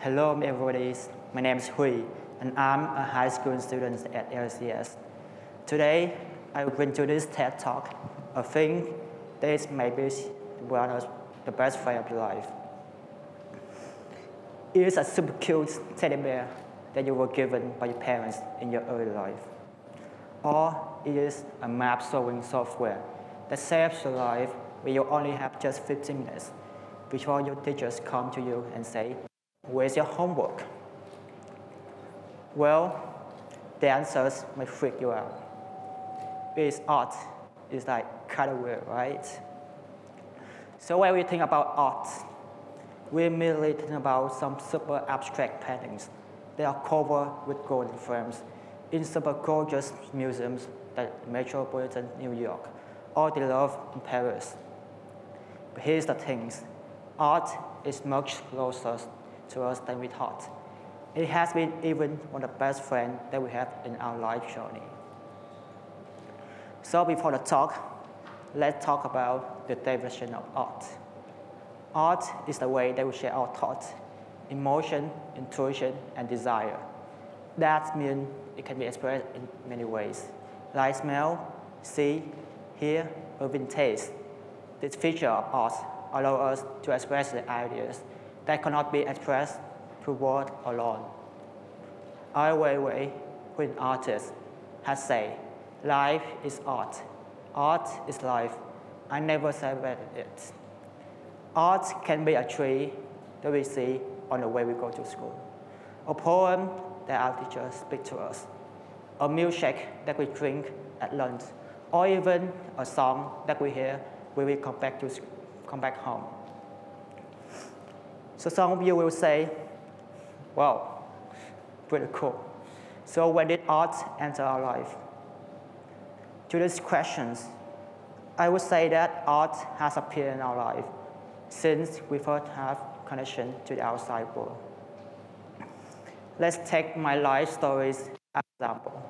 Hello, everybody. My name is Huy, and I'm a high school student at LCS. Today, I will bring to this TED Talk a thing that may be one of the best friend of your life. It is a super cute teddy bear that you were given by your parents in your early life. Or it is a map solving software that saves your life where you only have just 15 minutes before your teachers come to you and say, where's your homework? Well, the answers may freak you out. It's art. It's like kind of weird, right? So when we think about art, we merely think about some super abstract paintings that are covered with golden frames in super gorgeous museums like Metropolitan New York or the Louvre in Paris. But here's the thing. Art is much closer to us than we thought. It has been even one of the best friends that we have in our life journey. So before the talk, let's talk about the definition of art. Art is the way that we share our thoughts, emotion, intuition, and desire. That means it can be expressed in many ways, like smell, see, hear, or even taste. This feature of art allows us to express the ideas that cannot be expressed through words alone. Ai Weiwei, who is an artist, has said, life is art. Art is life. I never separated it. Art can be a tree that we see on the way we go to school, a poem that our teachers speak to us, a milkshake that we drink at lunch, or even a song that we hear when we come back, to, come back home. So some of you will say, wow, pretty cool. So when did art enter our life? To these questions, I would say that art has appeared in our life since we first have connection to the outside world. Let's take my life stories as example.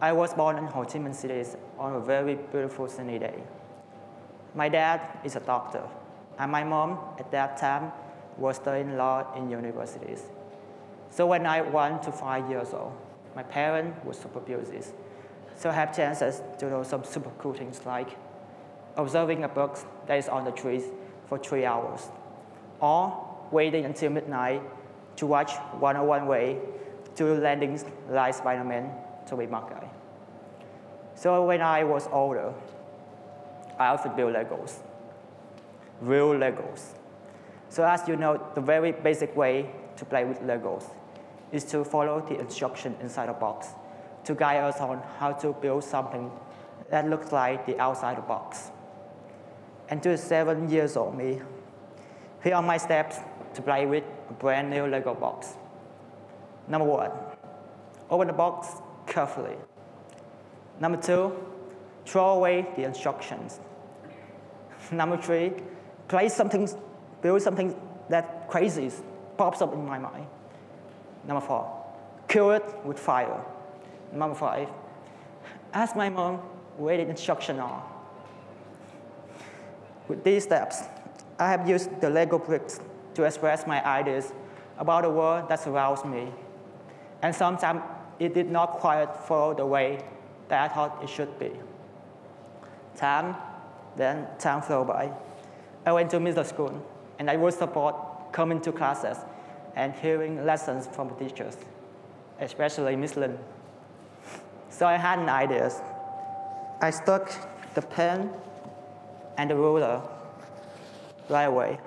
I was born in Ho Chi Minh City on a very beautiful sunny day. My dad is a doctor, and my mom at that time was studying law in universities. So when I one to five years old, my parents were super busy. So I have chances to do some super cool things like observing a book that is on the trees for three hours, or waiting until midnight to watch 101 Way to landing like Spider-Man Tobey Maguire. So when I was older, I also built Legos, real Legos. So as you know, the very basic way to play with Legos is to follow the instruction inside the box to guide us on how to build something that looks like the outside the box. And to seven years old me, here are my steps to play with a brand new Lego box. Number one, open the box carefully. Number two, throw away the instructions. Number three, play something, build something that crazy pops up in my mind. Number four, kill it with fire. Number five, ask my mom where the instructions are. With these steps, I have used the Lego bricks to express my ideas about the world that surrounds me. And sometimes it did not quite follow the way that I thought it should be. Time, then time flew by. I went to middle school, and I would support coming to classes and hearing lessons from teachers, especially Miss Lin. So I had an idea. I stuck the pen and the ruler right away.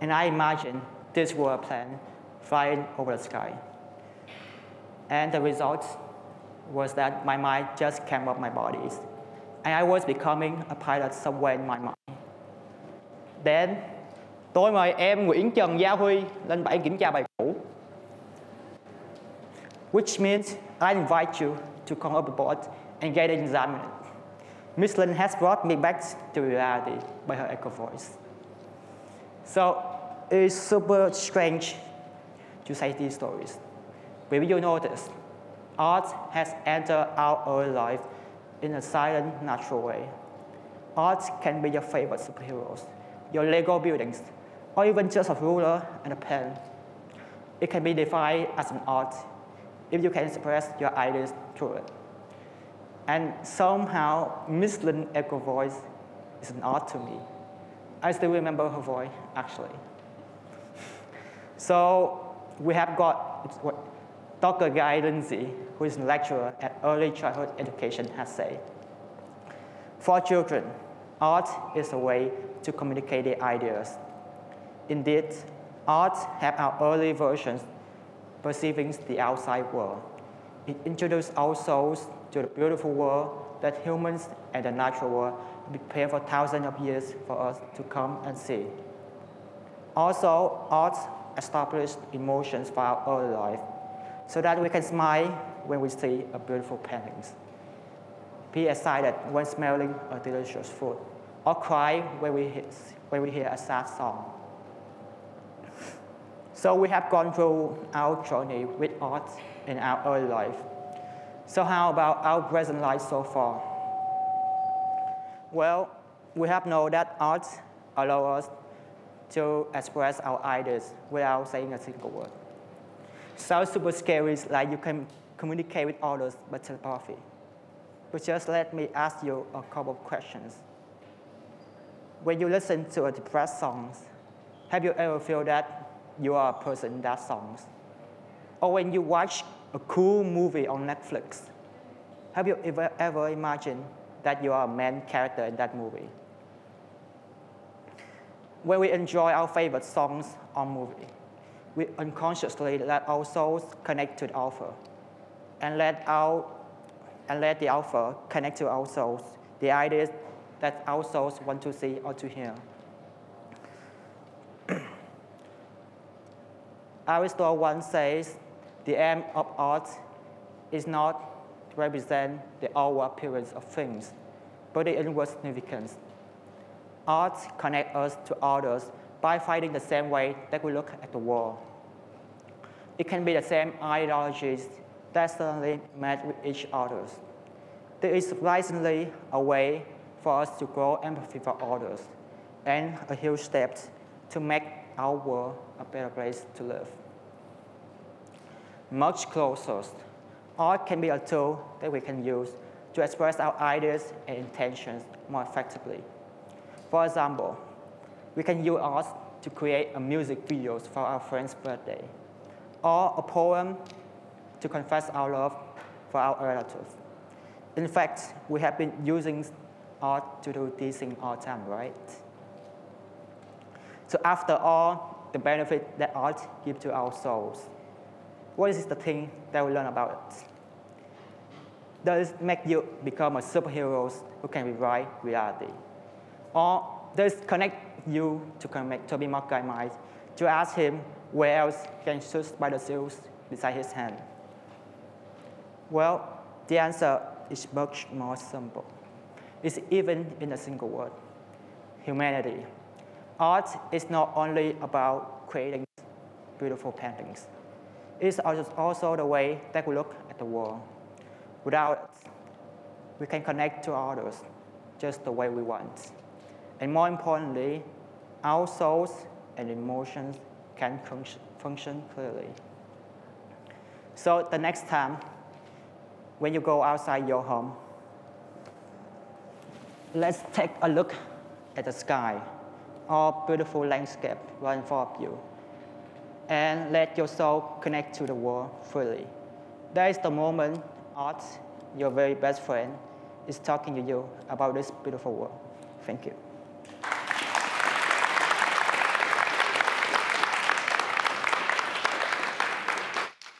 And I imagined this were a plane flying over the sky. And the result was that my mind just came up my body. And I was becoming a pilot somewhere in my mind. Then, tôi mời em Nguyễn Trần Gia Huy lên bãi kiểm tra bài cũ. Which means I invite you to come up aboard and get examined. Miss Lin has brought me back to reality by her echo voice. So it's super strange to say these stories. But you notice, art has entered our early life in a silent, natural way. Art can be your favorite superheroes, your Lego buildings, or even just a ruler and a pen. It can be defined as an art if you can express your ideas through it. And somehow, Miss Lin Echo voice is an art to me. I still remember her voice, actually. So we have got what Dr. Gai Lindsay, who is a lecturer at Early Childhood Education, has said. For children, art is a way to communicate ideas. Indeed, art have our early versions perceiving the outside world. It introduces our souls to the beautiful world that humans and the natural world prepare for thousands of years for us to come and see. Also, art establishes emotions for our early life so that we can smile when we see a beautiful paintings. Be excited when smelling a delicious food, or cry when we, hear, when we hear a sad song. So we have gone through our journey with art in our early life. So how about our present life so far? Well, we have known that art allows us to express our ideas without saying a single word. Sounds super scary, like you can communicate with others by telepathy. But just let me ask you a couple of questions. When you listen to a depressed song, have you ever felt that you are a person in that song? Or when you watch a cool movie on Netflix, have you ever, ever imagined that you are a main character in that movie? When we enjoy our favorite songs or movie, we unconsciously let our souls connect to the author and let, our, and let the author connect to our souls, the ideas that our souls want to see or to hear. Aristotle once says, the aim of art is not to represent the outward appearance of things, but the inward significance. Art connects us to others by finding the same way that we look at the world. It can be the same ideologies that met with each other. There is surprisingly a way for us to grow empathy for others and a huge step to make our world a better place to live. Much closer, art can be a tool that we can use to express our ideas and intentions more effectively. For example, we can use art to create a music videos for our friend's birthday, or a poem to confess our love for our relatives. In fact, we have been using art to do this in our time, right? So after all, the benefit that art gives to our souls, what is the thing that we learn about it? Does it make you become a superhero who can rewrite reality? Or does it connect you to connect Tobey Maguire to ask him where else can shoot spider seals beside his hand? Well, the answer is much more simple. It's even in a single word, humanity. Art is not only about creating beautiful paintings. It's also the way that we look at the world. Without it, we can connect to others just the way we want. And more importantly, our souls and emotions can function clearly. So the next time when you go outside your home, let's take a look at the sky or beautiful landscape right in front of you and let your soul connect to the world fully. That is the moment art, your very best friend, is talking to you about this beautiful world. Thank you.